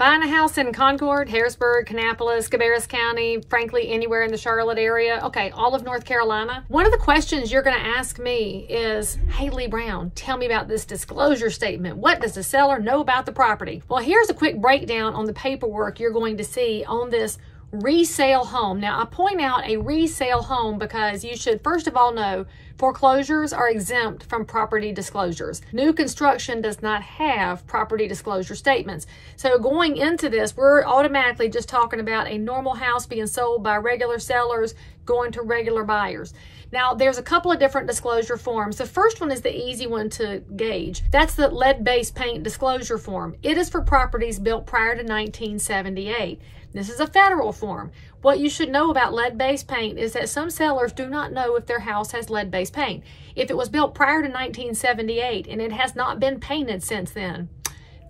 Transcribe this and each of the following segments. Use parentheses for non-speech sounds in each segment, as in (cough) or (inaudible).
Buying a house in Concord, Harrisburg, Kannapolis, Cabarrus County, frankly, anywhere in the Charlotte area, okay, all of North Carolina. One of the questions you're going to ask me is, Hey, Leigh Brown, tell me about this disclosure statement. What does the seller know about the property? Well, here's a quick breakdown on the paperwork you're going to see on this resale home. Now, I point out a resale home because you should first of all know foreclosures are exempt from property disclosures. New construction does not have property disclosure statements. So going into this, we're automatically just talking about a normal house being sold by regular sellers going to regular buyers. Now, there's a couple of different disclosure forms. The first one is the easy one to gauge. That's the lead-based paint disclosure form. It is for properties built prior to 1978. This is a federal form. What you should know about lead-based paint is that some sellers do not know if their house has lead-based paint. If it was built prior to 1978 and it has not been painted since then,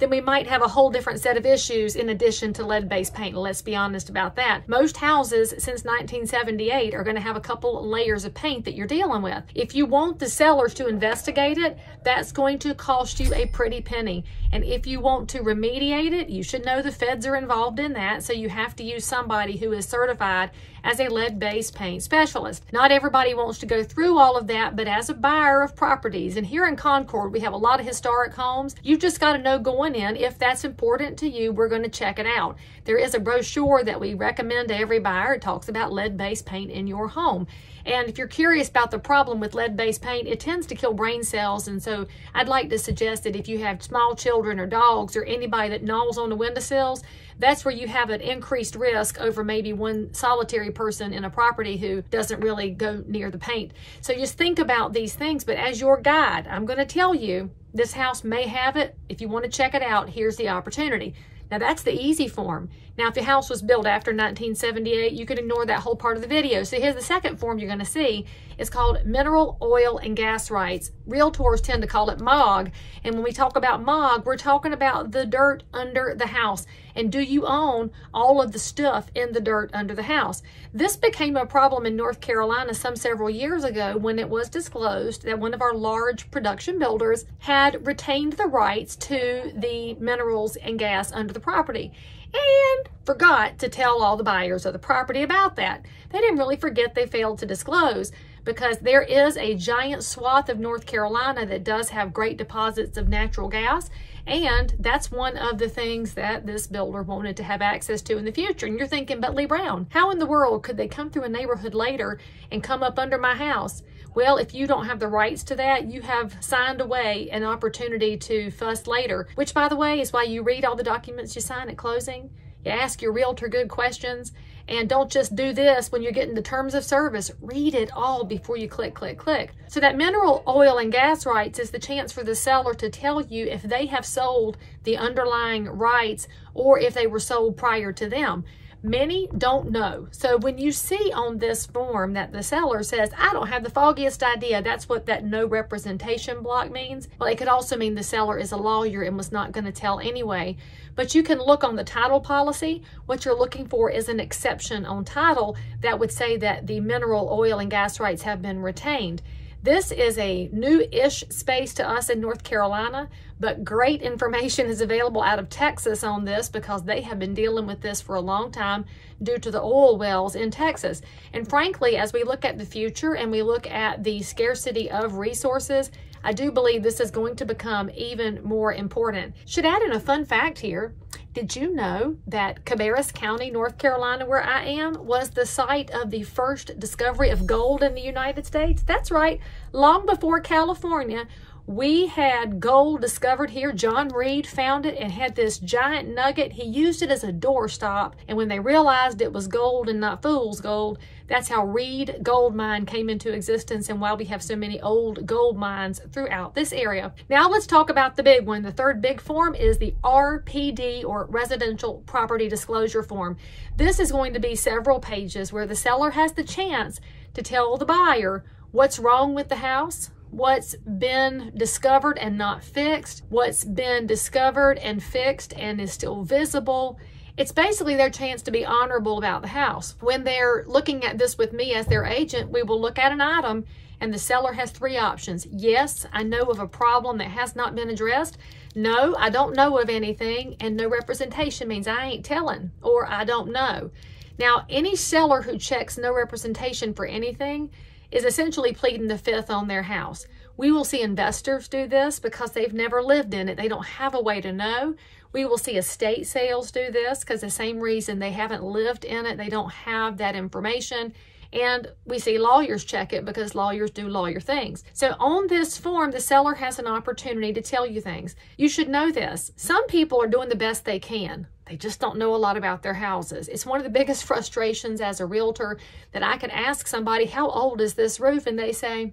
then we might have a whole different set of issues in addition to lead-based paint. Let's be honest about that. Most houses since 1978 are going to have a couple layers of paint that you're dealing with. If you want the sellers to investigate it, that's going to cost you a pretty penny. And if you want to remediate it, you should know the feds are involved in that. So you have to use somebody who is certified as a lead-based paint specialist. Not everybody wants to go through all of that, but as a buyer of properties, and here in Concord, we have a lot of historic homes, you've just got to know going in, if that's important to you, we're going to check it out. There is a brochure that we recommend to every buyer. It talks about lead-based paint in your home. And if you're curious about the problem with lead-based paint, it tends to kill brain cells. And so I'd like to suggest that if you have small children or dogs or anybody that gnaws on the windowsills, that's where you have an increased risk over maybe one solitary person in a property who doesn't really go near the paint. So just think about these things. But as your guide, I'm going to tell you this house may have it. If you want to check it out, here's the opportunity. Now that's the easy form. Now if your house was built after 1978, you could ignore that whole part of the video. So here's the second form you're gonna see. It's called Mineral Oil and Gas Rights. Realtors tend to call it MOG. And when we talk about MOG, we're talking about the dirt under the house. And do you own all of the stuff in the dirt under the house? This became a problem in North Carolina some several years ago when it was disclosed that one of our large production builders had retained the rights to the minerals and gas under the property and forgot to tell all the buyers of the property about that. They didn't really forget they failed to disclose because there is a giant swath of North Carolina that does have great deposits of natural gas and that's one of the things that this builder wanted to have access to in the future. And you're thinking, but Leigh Brown, how in the world could they come through a neighborhood later and come up under my house? Well, if you don't have the rights to that, you have signed away an opportunity to fuss later, which by the way is why you read all the documents you sign at closing. You ask your realtor good questions and don't just do this when you're getting the terms of service. Read it all before you click, click, click. So that mineral oil and gas rights is the chance for the seller to tell you if they have sold the underlying rights or if they were sold prior to them. Many don't know. So when you see on this form that the seller says, I don't have the foggiest idea, that's what that no representation block means. Well, it could also mean the seller is a lawyer and was not going to tell anyway. But you can look on the title policy. What you're looking for is an exception on title that would say that the mineral oil and gas rights have been retained. This is a new-ish space to us in North Carolina, but great information is available out of Texas on this because they have been dealing with this for a long time due to the oil wells in Texas. And frankly, as we look at the future and we look at the scarcity of resources, I do believe this is going to become even more important. Should add in a fun fact here. Did you know that Cabarrus County, North Carolina, where I am, was the site of the first discovery of gold in the United States? That's right. Long before California, we had gold discovered here. John Reed found it and had this giant nugget. He used it as a doorstop. And when they realized it was gold and not fool's gold, that's how Reed Gold Mine came into existence and why we have so many old gold mines throughout this area. Now let's talk about the big one. The third big form is the RPD or Residential Property Disclosure Form. This is going to be several pages where the seller has the chance to tell the buyer what's wrong with the house, what's been discovered and not fixed, what's been discovered and fixed and is still visible. It's basically their chance to be honorable about the house. When they're looking at this with me as their agent, we will look at an item and the seller has three options. Yes, I know of a problem that has not been addressed. No, I don't know of anything, and no representation means I ain't telling or I don't know. Now, any seller who checks no representation for anything is essentially pleading the fifth on their house. We will see investors do this because they've never lived in it. They don't have a way to know. We will see estate sales do this because the same reason they haven't lived in it, they don't have that information. And we see lawyers check it because lawyers do lawyer things. So on this form, the seller has an opportunity to tell you things. You should know this. Some people are doing the best they can. They just don't know a lot about their houses. It's one of the biggest frustrations as a realtor that I can ask somebody, how old is this roof? And they say,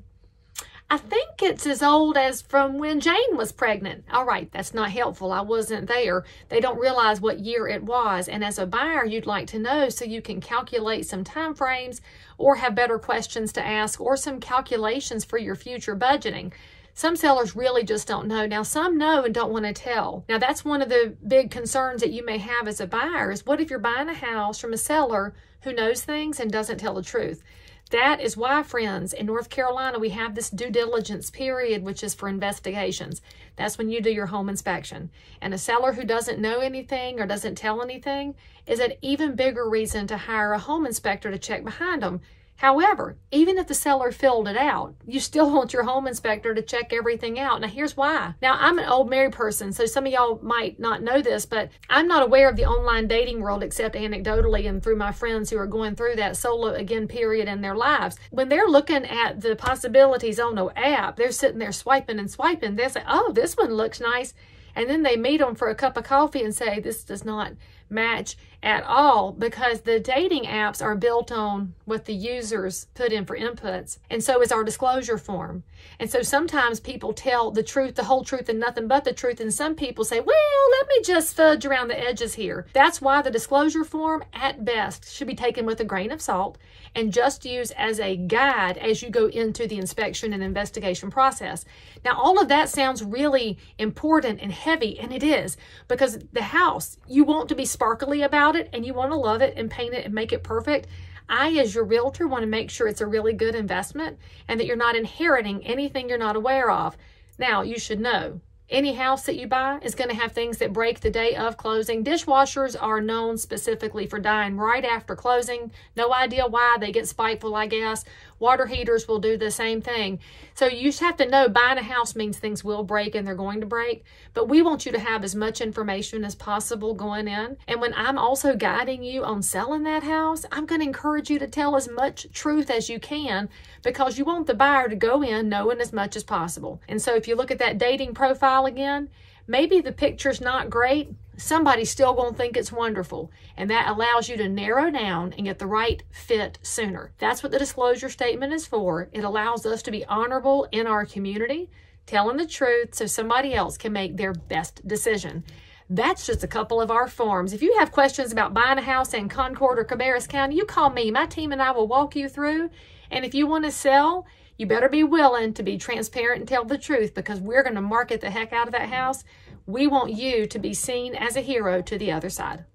I think it's as old as from when Jane was pregnant. All right, that's not helpful. I wasn't there. They don't realize what year it was. And as a buyer, you'd like to know so you can calculate some time frames or have better questions to ask or some calculations for your future budgeting. Some sellers really just don't know. Now, some know and don't want to tell. Now, that's one of the big concerns that you may have as a buyer is what if you're buying a house from a seller who knows things and doesn't tell the truth? That is why, friends, in North Carolina, we have this due diligence period, which is for investigations. That's when you do your home inspection. And a seller who doesn't know anything or doesn't tell anything is an even bigger reason to hire a home inspector to check behind them However, even if the seller filled it out, you still (laughs) want your home inspector to check everything out. Now, here's why. Now, I'm an old married person, so some of y'all might not know this, but I'm not aware of the online dating world except anecdotally and through my friends who are going through that solo again period in their lives. When they're looking at the possibilities on an app, they're sitting there swiping and swiping. They say, oh, this one looks nice. And then they meet them for a cup of coffee and say, this does not match at all because the dating apps are built on what the users put in for inputs. And so is our disclosure form. And so sometimes people tell the truth, the whole truth, and nothing but the truth. And some people say, well, let me just fudge around the edges here. That's why the disclosure form, at best, should be taken with a grain of salt and just use as a guide as you go into the inspection and investigation process. Now, all of that sounds really important and heavy, and it is because the house, you want to be sparkly about it and you want to love it and paint it and make it perfect. I, as your realtor, want to make sure it's a really good investment and that you're not inheriting anything you're not aware of. Now, you should know any house that you buy is going to have things that break the day of closing. Dishwashers are known specifically for dying right after closing. No idea why. They get spiteful, I guess. Water heaters will do the same thing. So you just have to know buying a house means things will break and they're going to break. But we want you to have as much information as possible going in. And when I'm also guiding you on selling that house, I'm going to encourage you to tell as much truth as you can because you want the buyer to go in knowing as much as possible. And so if you look at that dating profile, again, maybe the picture's not great, somebody's still going to think it's wonderful. And that allows you to narrow down and get the right fit sooner. That's what the disclosure statement is for. It allows us to be honorable in our community, telling the truth so somebody else can make their best decision. That's just a couple of our forms. If you have questions about buying a house in Concord or Cabarrus County, you call me. My team and I will walk you through. And if you want to sell, you better be willing to be transparent and tell the truth because we're going to market the heck out of that house. We want you to be seen as a hero to the other side.